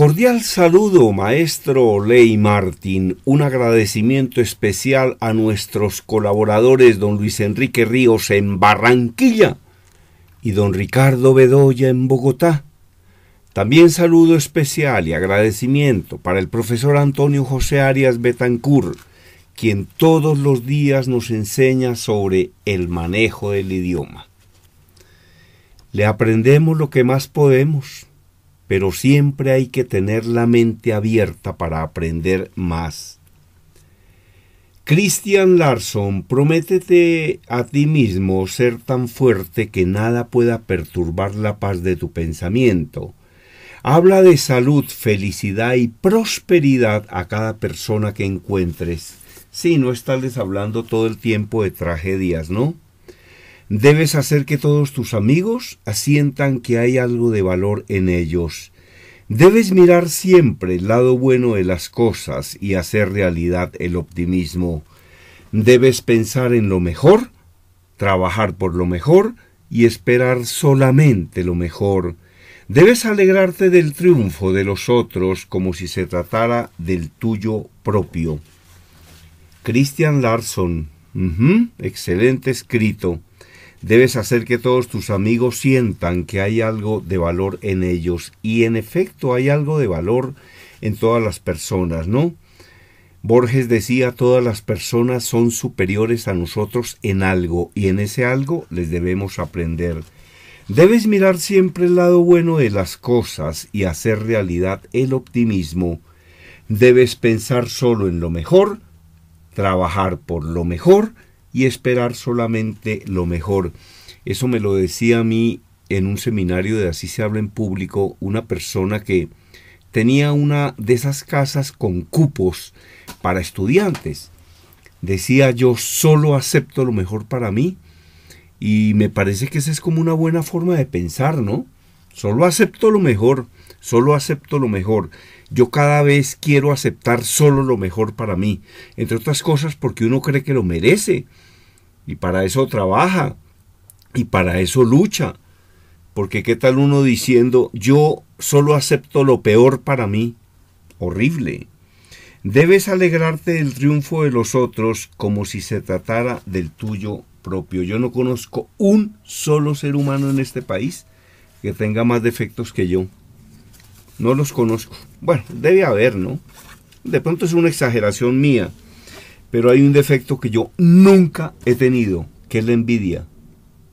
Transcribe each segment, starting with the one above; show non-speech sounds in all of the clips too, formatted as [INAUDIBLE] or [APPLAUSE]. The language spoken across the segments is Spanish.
Cordial saludo, maestro Ley Martín. Un agradecimiento especial a nuestros colaboradores, don Luis Enrique Ríos en Barranquilla y don Ricardo Bedoya en Bogotá. También saludo especial y agradecimiento para el profesor Antonio José Arias Betancur, quien todos los días nos enseña sobre el manejo del idioma. Le aprendemos lo que más podemos pero siempre hay que tener la mente abierta para aprender más. Christian Larson, prométete a ti mismo ser tan fuerte que nada pueda perturbar la paz de tu pensamiento. Habla de salud, felicidad y prosperidad a cada persona que encuentres. Sí, no estarles hablando todo el tiempo de tragedias, ¿no? Debes hacer que todos tus amigos asientan que hay algo de valor en ellos. Debes mirar siempre el lado bueno de las cosas y hacer realidad el optimismo. Debes pensar en lo mejor, trabajar por lo mejor y esperar solamente lo mejor. Debes alegrarte del triunfo de los otros como si se tratara del tuyo propio. Christian Larson. excelente escrito. Debes hacer que todos tus amigos sientan que hay algo de valor en ellos. Y en efecto hay algo de valor en todas las personas, ¿no? Borges decía, todas las personas son superiores a nosotros en algo y en ese algo les debemos aprender. Debes mirar siempre el lado bueno de las cosas y hacer realidad el optimismo. Debes pensar solo en lo mejor, trabajar por lo mejor y esperar solamente lo mejor. Eso me lo decía a mí en un seminario de Así se habla en público una persona que tenía una de esas casas con cupos para estudiantes. Decía yo solo acepto lo mejor para mí y me parece que esa es como una buena forma de pensar, ¿no? Solo acepto lo mejor, solo acepto lo mejor. Yo cada vez quiero aceptar solo lo mejor para mí, entre otras cosas porque uno cree que lo merece y para eso trabaja y para eso lucha. Porque qué tal uno diciendo, yo solo acepto lo peor para mí. Horrible. Debes alegrarte del triunfo de los otros como si se tratara del tuyo propio. Yo no conozco un solo ser humano en este país que tenga más defectos que yo. No los conozco. Bueno, debe haber, ¿no? De pronto es una exageración mía, pero hay un defecto que yo nunca he tenido, que es la envidia.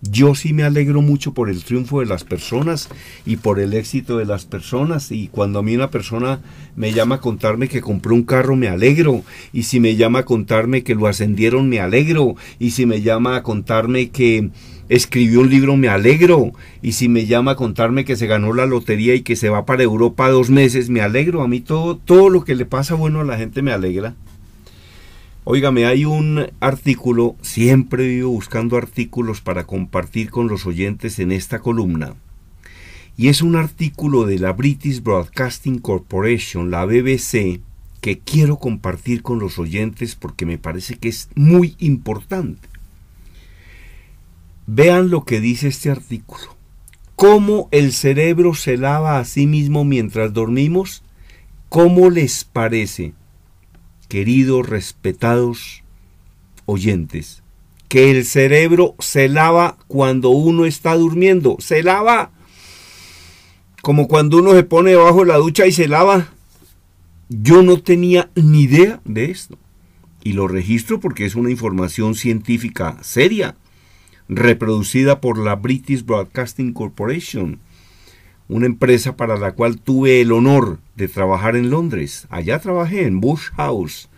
Yo sí me alegro mucho por el triunfo de las personas y por el éxito de las personas. Y cuando a mí una persona me llama a contarme que compró un carro, me alegro. Y si me llama a contarme que lo ascendieron, me alegro. Y si me llama a contarme que escribió un libro, me alegro. Y si me llama a contarme que se ganó la lotería y que se va para Europa dos meses, me alegro. A mí todo, todo lo que le pasa bueno a la gente me alegra. Óigame, hay un artículo, siempre vivo buscando artículos para compartir con los oyentes en esta columna. Y es un artículo de la British Broadcasting Corporation, la BBC, que quiero compartir con los oyentes porque me parece que es muy importante. Vean lo que dice este artículo. ¿Cómo el cerebro se lava a sí mismo mientras dormimos? ¿Cómo les parece? Queridos, respetados oyentes, que el cerebro se lava cuando uno está durmiendo, se lava como cuando uno se pone debajo de la ducha y se lava. Yo no tenía ni idea de esto. Y lo registro porque es una información científica seria, reproducida por la British Broadcasting Corporation, una empresa para la cual tuve el honor de trabajar en Londres. Allá trabajé en Bush House,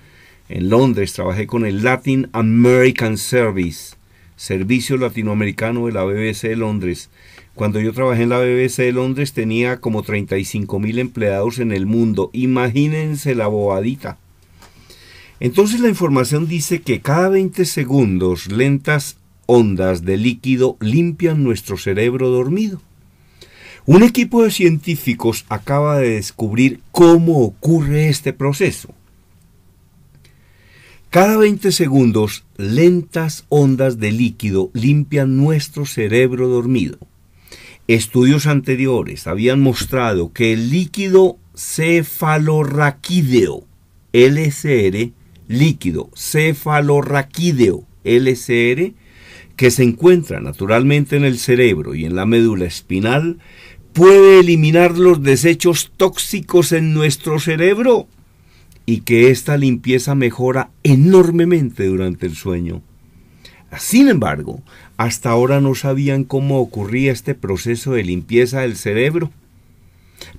en Londres, trabajé con el Latin American Service, Servicio Latinoamericano de la BBC de Londres. Cuando yo trabajé en la BBC de Londres tenía como 35 mil empleados en el mundo. Imagínense la bobadita. Entonces la información dice que cada 20 segundos lentas ondas de líquido limpian nuestro cerebro dormido. Un equipo de científicos acaba de descubrir cómo ocurre este proceso. Cada 20 segundos, lentas ondas de líquido limpian nuestro cerebro dormido. Estudios anteriores habían mostrado que el líquido cefalorraquídeo, LCR, líquido cefalorraquídeo, LCR, que se encuentra naturalmente en el cerebro y en la médula espinal, puede eliminar los desechos tóxicos en nuestro cerebro y que esta limpieza mejora enormemente durante el sueño. Sin embargo, hasta ahora no sabían cómo ocurría este proceso de limpieza del cerebro.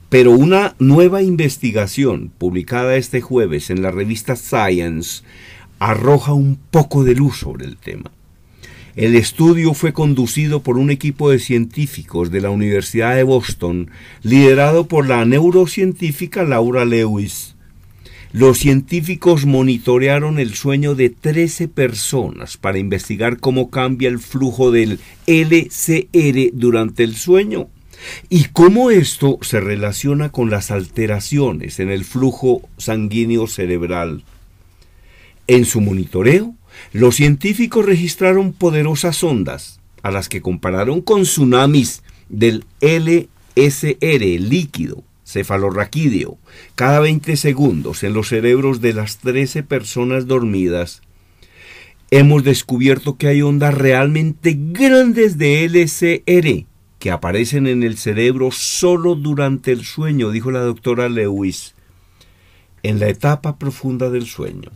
Pero una nueva investigación publicada este jueves en la revista Science arroja un poco de luz sobre el tema. El estudio fue conducido por un equipo de científicos de la Universidad de Boston, liderado por la neurocientífica Laura Lewis. Los científicos monitorearon el sueño de 13 personas para investigar cómo cambia el flujo del LCR durante el sueño y cómo esto se relaciona con las alteraciones en el flujo sanguíneo cerebral. En su monitoreo, los científicos registraron poderosas ondas, a las que compararon con tsunamis del LSR líquido cefalorraquídeo cada 20 segundos en los cerebros de las 13 personas dormidas, hemos descubierto que hay ondas realmente grandes de LCR que aparecen en el cerebro solo durante el sueño, dijo la doctora Lewis, en la etapa profunda del sueño.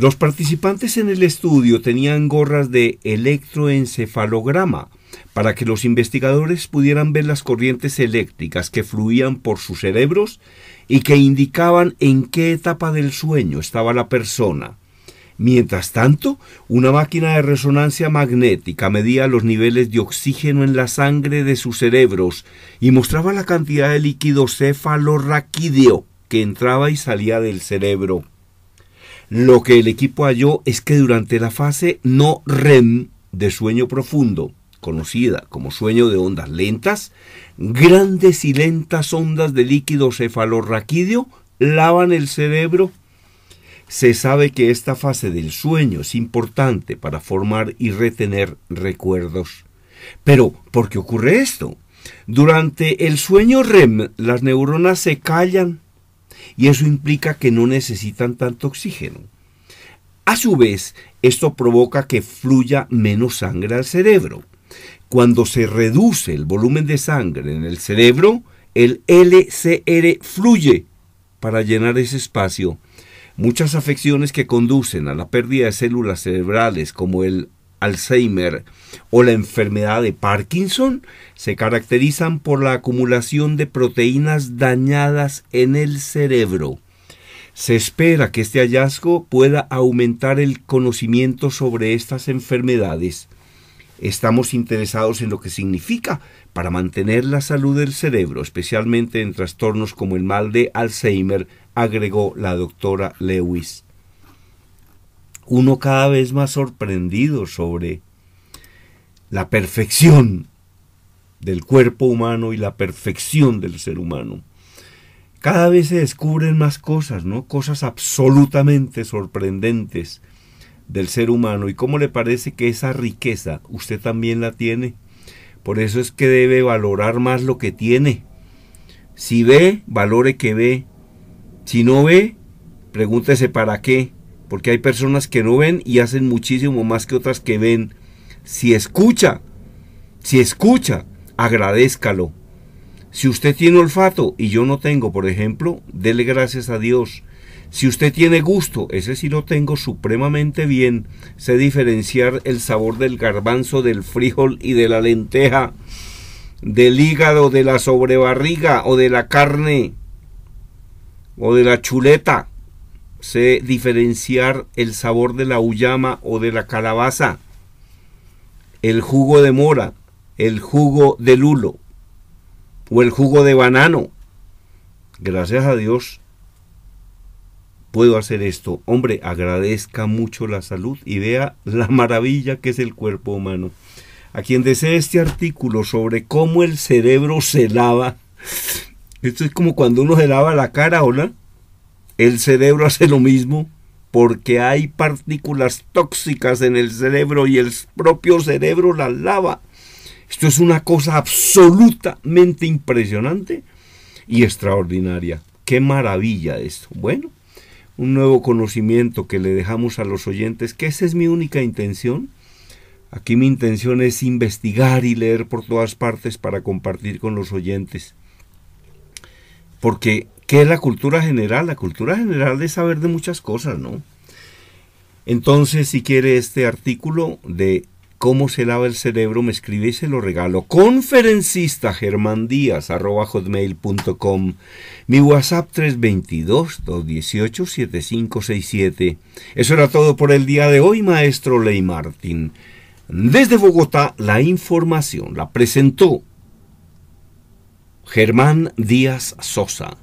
Los participantes en el estudio tenían gorras de electroencefalograma para que los investigadores pudieran ver las corrientes eléctricas que fluían por sus cerebros y que indicaban en qué etapa del sueño estaba la persona. Mientras tanto, una máquina de resonancia magnética medía los niveles de oxígeno en la sangre de sus cerebros y mostraba la cantidad de líquido cefalorraquídeo que entraba y salía del cerebro. Lo que el equipo halló es que durante la fase no REM de sueño profundo, conocida como sueño de ondas lentas, grandes y lentas ondas de líquido cefalorraquídeo lavan el cerebro. Se sabe que esta fase del sueño es importante para formar y retener recuerdos. Pero, ¿por qué ocurre esto? Durante el sueño REM las neuronas se callan y eso implica que no necesitan tanto oxígeno. A su vez, esto provoca que fluya menos sangre al cerebro. Cuando se reduce el volumen de sangre en el cerebro, el LCR fluye para llenar ese espacio. Muchas afecciones que conducen a la pérdida de células cerebrales, como el Alzheimer o la enfermedad de Parkinson se caracterizan por la acumulación de proteínas dañadas en el cerebro. Se espera que este hallazgo pueda aumentar el conocimiento sobre estas enfermedades. Estamos interesados en lo que significa para mantener la salud del cerebro, especialmente en trastornos como el mal de Alzheimer, agregó la doctora Lewis uno cada vez más sorprendido sobre la perfección del cuerpo humano y la perfección del ser humano. Cada vez se descubren más cosas, ¿no? Cosas absolutamente sorprendentes del ser humano. ¿Y cómo le parece que esa riqueza usted también la tiene? Por eso es que debe valorar más lo que tiene. Si ve, valore que ve. Si no ve, pregúntese para qué porque hay personas que no ven y hacen muchísimo más que otras que ven. Si escucha, si escucha, agradézcalo. Si usted tiene olfato y yo no tengo, por ejemplo, dele gracias a Dios. Si usted tiene gusto, ese sí lo tengo supremamente bien. Sé diferenciar el sabor del garbanzo, del frijol y de la lenteja, del hígado, de la sobrebarriga o de la carne o de la chuleta sé diferenciar el sabor de la uyama o de la calabaza, el jugo de mora, el jugo de lulo o el jugo de banano. Gracias a Dios puedo hacer esto. Hombre, agradezca mucho la salud y vea la maravilla que es el cuerpo humano. A quien desee este artículo sobre cómo el cerebro se lava, esto es como cuando uno se lava la cara, ¿hola? El cerebro [LAUGHS] hace lo mismo porque hay partículas tóxicas en el cerebro y el propio cerebro las lava. Esto es una cosa absolutamente impresionante y extraordinaria. qué maravilla esto. Bueno, un nuevo conocimiento que le dejamos a los oyentes, que esa es mi única intención. Aquí mi intención es investigar y leer por todas partes para compartir con los oyentes. Porque, ¿qué es la cultura general? La cultura general es saber de muchas cosas, ¿no? Entonces, si quiere este artículo de cómo se lava el cerebro, me escribe y se lo regalo. Conferencista Germán Díaz, arroba hotmail.com. Mi WhatsApp 322-218-7567. Eso era todo por el día de hoy, maestro Ley Martín. Desde Bogotá, la información la presentó Germán Díaz Sosa.